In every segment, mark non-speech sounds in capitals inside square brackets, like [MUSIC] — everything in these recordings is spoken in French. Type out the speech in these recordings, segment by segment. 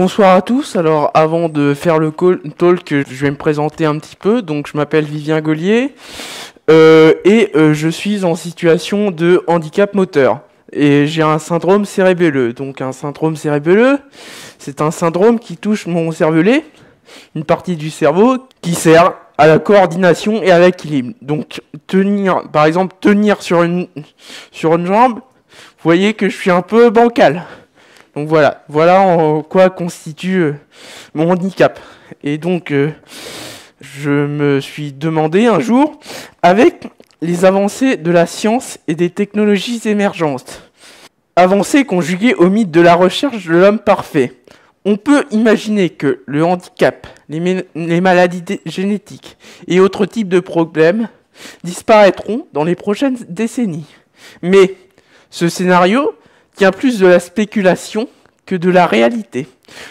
Bonsoir à tous. Alors, avant de faire le talk, je vais me présenter un petit peu. Donc, je m'appelle Vivien Gaulier euh, et euh, je suis en situation de handicap moteur. Et j'ai un syndrome cérébelleux. Donc, un syndrome cérébelleux, c'est un syndrome qui touche mon cervelet, une partie du cerveau qui sert à la coordination et à l'équilibre. Donc, tenir, par exemple, tenir sur une, sur une jambe, vous voyez que je suis un peu bancal. Donc voilà, voilà en quoi constitue euh, mon handicap. Et donc, euh, je me suis demandé un jour, avec les avancées de la science et des technologies émergentes, avancées conjuguées au mythe de la recherche de l'homme parfait, on peut imaginer que le handicap, les, les maladies génétiques et autres types de problèmes disparaîtront dans les prochaines décennies. Mais ce scénario tient plus de la spéculation que de la réalité.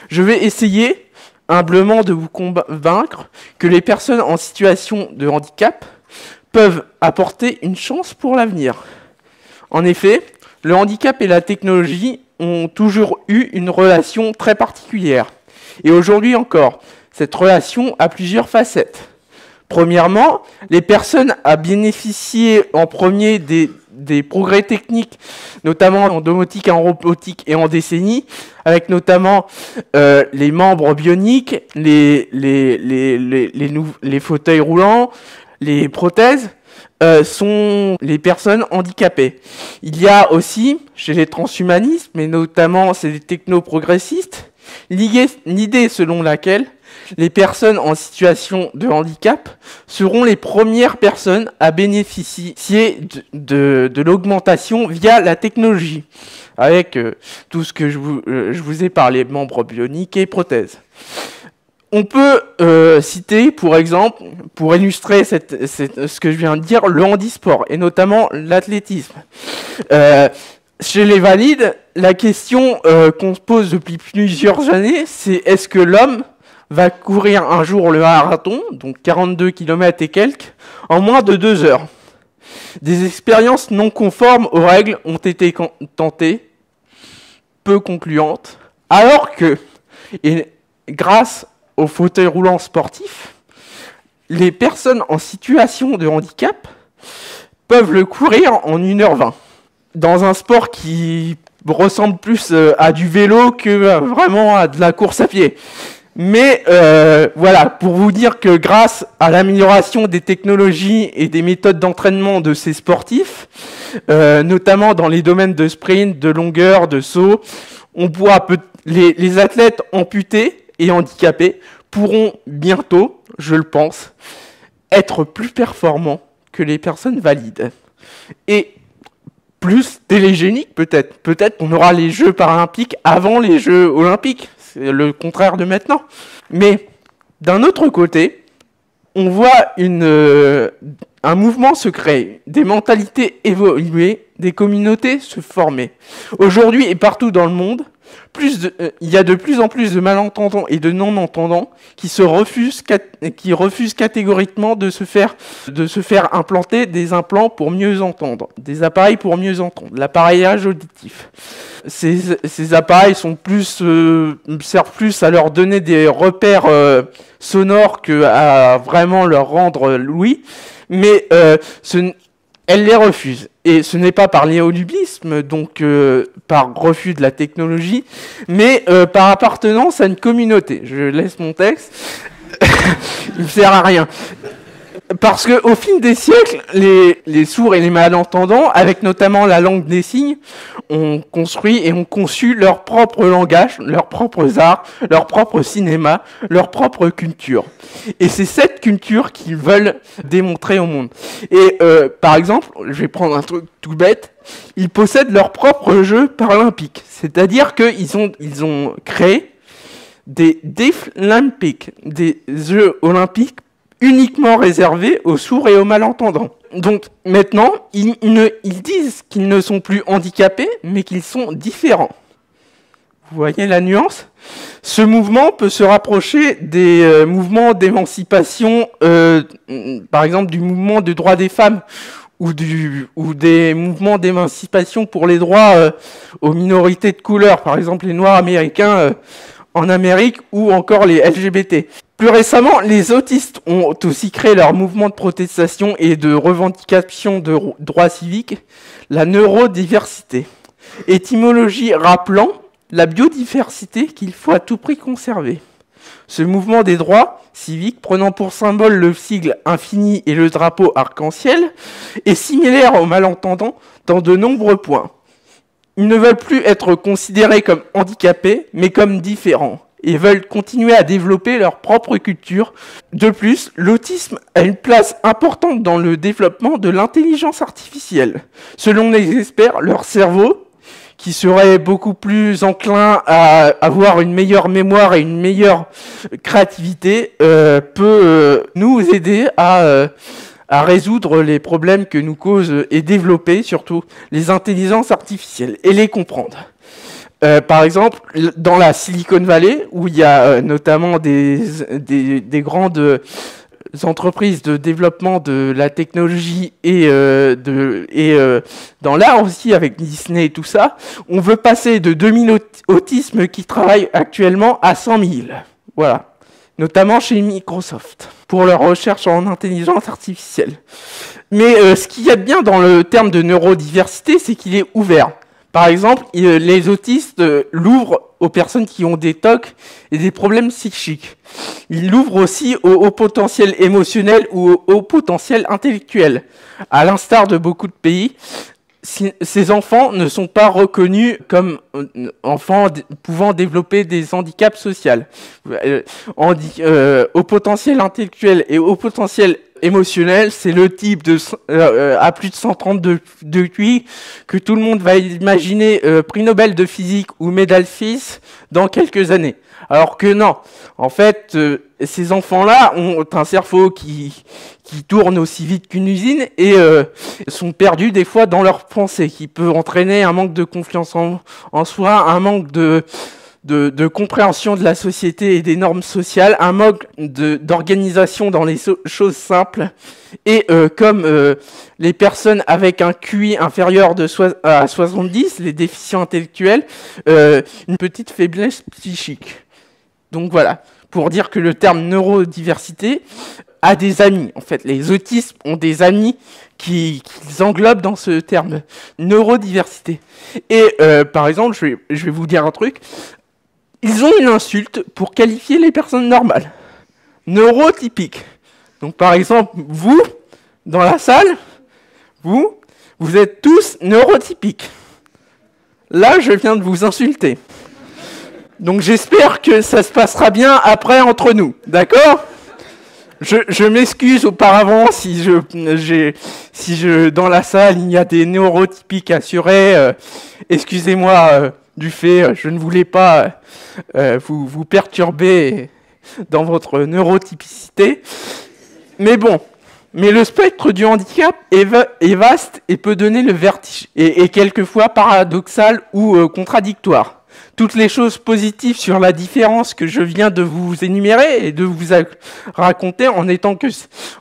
Je vais essayer humblement de vous convaincre que les personnes en situation de handicap peuvent apporter une chance pour l'avenir. En effet, le handicap et la technologie ont toujours eu une relation très particulière. Et aujourd'hui encore, cette relation a plusieurs facettes. Premièrement, les personnes à bénéficier en premier des, des progrès techniques, notamment en domotique, en robotique et en décennie, avec notamment euh, les membres bioniques, les, les, les, les, les, fauteuils roulants, les prothèses, euh, sont les personnes handicapées. Il y a aussi, chez les transhumanistes, mais notamment chez les technoprogressistes, l'idée selon laquelle les personnes en situation de handicap seront les premières personnes à bénéficier de, l'augmentation via la technologie, avec euh, tout ce que je vous, euh, je vous ai parlé, membres bioniques et prothèses. On peut euh, citer, pour exemple, pour illustrer ce que je viens de dire, le handisport, et notamment l'athlétisme. Chez les valides, la question qu'on se pose depuis plusieurs années, c'est est-ce que l'homme va courir un jour le marathon, donc 42 km et quelques, en moins de deux heures Des expériences non conformes aux règles ont été tentées, peu concluantes, alors que, grâce au fauteuil roulant sportif, les personnes en situation de handicap peuvent le courir en 1h20. Dans un sport qui ressemble plus euh, à du vélo que euh, vraiment à de la course à pied. Mais euh, voilà, pour vous dire que grâce à l'amélioration des technologies et des méthodes d'entraînement de ces sportifs, euh, notamment dans les domaines de sprint, de longueur, de saut, on pourra les, les athlètes amputés et handicapés pourront bientôt, je le pense, être plus performants que les personnes valides. Et plus télégénique peut-être. Peut-être qu'on aura les Jeux paralympiques avant les Jeux olympiques. Le contraire de maintenant. Mais d'un autre côté, on voit euh, un mouvement se créer, des mentalités évoluer, des communautés se former. Aujourd'hui et partout dans le monde, plus de- euh, il y a de plus en plus de malentendants et de non-entendants qui se refusent, qui refusent catégoriquement de se faire, implanter des implants pour mieux entendre, des appareils pour mieux entendre, l'appareillage auditif. Ces, appareils sont plus, euh, servent plus à leur donner des repères euh, sonores que à vraiment leur rendre l'ouïe, mais ce elle les refuse. Et ce n'est pas par néolubisme, donc euh, par refus de la technologie, mais euh, par appartenance à une communauté. Je laisse mon texte. [LAUGHS] Il ne sert à rien. Parce que au fil des siècles, les, sourds et les malentendants, avec notamment la langue des signes, ont construit et ont conçu leur propre langage, leurs propres arts, leur propre cinéma, leur propre culture. Et c'est cette culture qu'ils veulent démontrer au monde. Et euh, par exemple, je vais prendre un truc tout bête, ils possèdent leur propre jeu paralympique. C'est-à-dire qu'ils ont, ils ont créé des Deaflympics, des jeux olympiques uniquement réservés aux sourds et aux malentendants. Donc maintenant, ils, disent qu'ils ne sont plus handicapés, mais qu'ils sont différents. Vous voyez la nuance? Ce mouvement peut se rapprocher des euh, mouvements d'émancipation, euh, par exemple du mouvement de droit des femmes, ou, du, des mouvements d'émancipation pour les droits euh, aux minorités de couleur, par exemple les Noirs américains en Amérique ou encore les LGBT. Plus récemment, les autistes ont aussi créé leur mouvement de protestation et de revendication de droits civiques, la neurodiversité. Étymologie rappelant la biodiversité qu'il faut à tout prix conserver. Ce mouvement des droits civiques, prenant pour symbole le sigle infini et le drapeau arc-en-ciel, est similaire aux malentendants dans de nombreux points. Ils ne veulent plus être considérés comme handicapés, mais comme différents, et veulent continuer à développer leur propre culture. De plus, l'autisme a une place importante dans le développement de l'intelligence artificielle. Selon les experts, leur cerveau qui serait beaucoup plus enclin à avoir une meilleure mémoire et une meilleure créativité euh, peut euh, nous aider à, euh, à résoudre les problèmes que nous causent et développer surtout les intelligences artificielles et les comprendre. par exemple, dans la Silicon Valley, où il y a notamment des, des, des grandes entreprises de développement de la technologie et, euh, de, et euh, dans l'art aussi avec Disney et tout ça, on veut passer de 2000 autismes qui travaillent actuellement à 100 000. Voilà. Notamment chez Microsoft, pour leur recherche en intelligence artificielle. Mais euh, ce qu'il y a de bien dans le terme de neurodiversité, c'est qu'il est ouvert. Par exemple, les autistes l'ouvrent aux personnes qui ont des tocs et des problèmes psychiques. Il l'ouvre aussi au potentiel émotionnel ou au potentiel intellectuel. À l'instar de beaucoup de pays, ces enfants ne sont pas reconnus comme euh, enfants pouvant développer des handicaps sociaux. Euh, euh, au potentiel intellectuel et au potentiel émotionnel, c'est le type de à plus de 130 de, QI que tout le monde va imaginer prix Nobel de physique ou médaille fils dans quelques années. Alors que non, en fait, euh, ces enfants-là ont un cerveau qui, qui tourne aussi vite qu'une usine et euh, sont perdus des fois dans leurs pensées, qui peut entraîner un manque de confiance en, en soi, un manque de, de, compréhension de la société et des normes sociales, un manque d'organisation dans les choses simples. Et euh, comme les personnes avec un QI inférieur de à 70, les déficients intellectuels, une petite faiblesse psychique. Donc voilà, pour dire que le terme neurodiversité a des amis. En fait, les autistes ont des amis qui, qui englobent dans ce terme neurodiversité. Et euh, par exemple, je vais vous dire un truc. Ils ont une insulte pour qualifier les personnes normales. Neurotypiques. Donc par exemple, vous, dans la salle, vous, vous êtes tous neurotypiques. Là, je viens de vous insulter. Donc j'espère que ça se passera bien après entre nous, d'accord? Je, m'excuse auparavant si je, si je, dans la salle il y a des neurotypiques assurés. Euh, excusez-moi euh, du fait, euh, je ne voulais pas vous, vous perturber dans votre neurotypicité. Mais bon, mais le spectre du handicap est, vaste et peut donner le vertige, et, et quelquefois paradoxal ou contradictoire toutes les choses positives sur la différence que je viens de vous énumérer et de vous raconter en, étant que,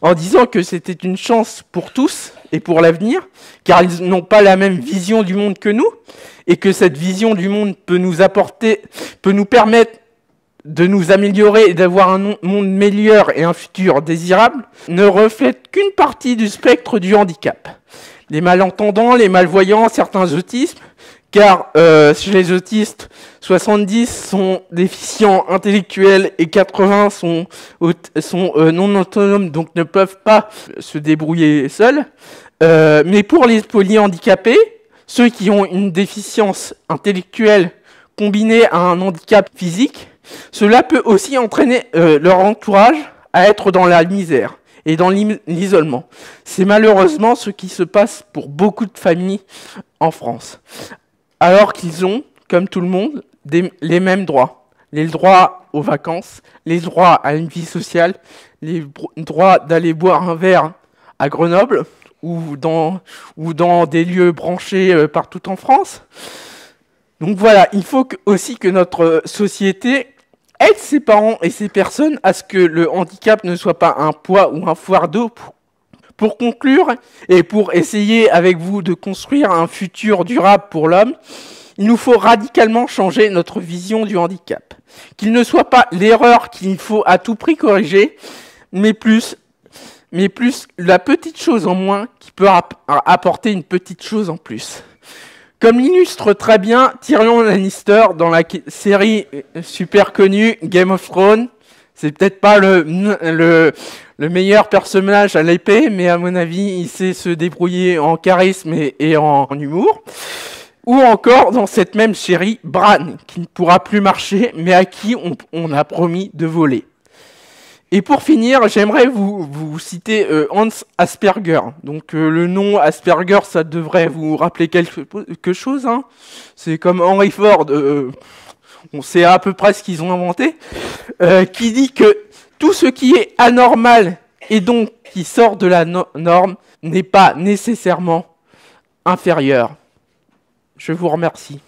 en disant que c'était une chance pour tous et pour l'avenir, car ils n'ont pas la même vision du monde que nous, et que cette vision du monde peut nous apporter, peut nous permettre de nous améliorer et d'avoir un monde meilleur et un futur désirable, ne reflète qu'une partie du spectre du handicap. Les malentendants, les malvoyants, certains autismes, car euh, chez les autistes, 70 sont déficients intellectuels et 80 sont, euh, non autonomes, donc ne peuvent pas se débrouiller seuls. Euh, mais pour les polyhandicapés, ceux qui ont une déficience intellectuelle combinée à un handicap physique, cela peut aussi entraîner leur entourage à être dans la misère et dans l'isolement. C'est malheureusement ce qui se passe pour beaucoup de familles en France alors qu'ils ont, comme tout le monde, les mêmes droits. Les droits aux vacances, les droits à une vie sociale, les droits d'aller boire un verre à Grenoble ou dans, des lieux branchés euh, partout en France. Donc voilà, il faut aussi que notre société aide ses parents et ses personnes à ce que le handicap ne soit pas un poids ou un fardeau pour, pour conclure et pour essayer avec vous de construire un futur durable pour l'homme, Il nous faut radicalement changer notre vision du handicap. Qu'il ne soit pas l'erreur qu'il faut à tout prix corriger, mais plus, mais plus la petite chose en moins qui peut apporter une petite chose en plus. Comme l'illustre très bien Tyrion Lannister dans la série super connue Game of Thrones, c'est peut-être pas le, le, le, meilleur personnage à l'épée, mais à mon avis, il sait se débrouiller en charisme et, en, humour. Ou encore dans cette même série, Bran, qui ne pourra plus marcher, mais à qui on, on a promis de voler. Et pour finir, j'aimerais vous, vous citer euh, Hans Asperger. Donc euh, le nom Asperger, ça devrait vous rappeler quelque, chose. Hein? C'est comme Henry Ford, euh, on sait à peu près ce qu'ils ont inventé, qui dit que tout ce qui est anormal et donc qui sort de la norme n'est pas nécessairement inférieur. Je vous remercie.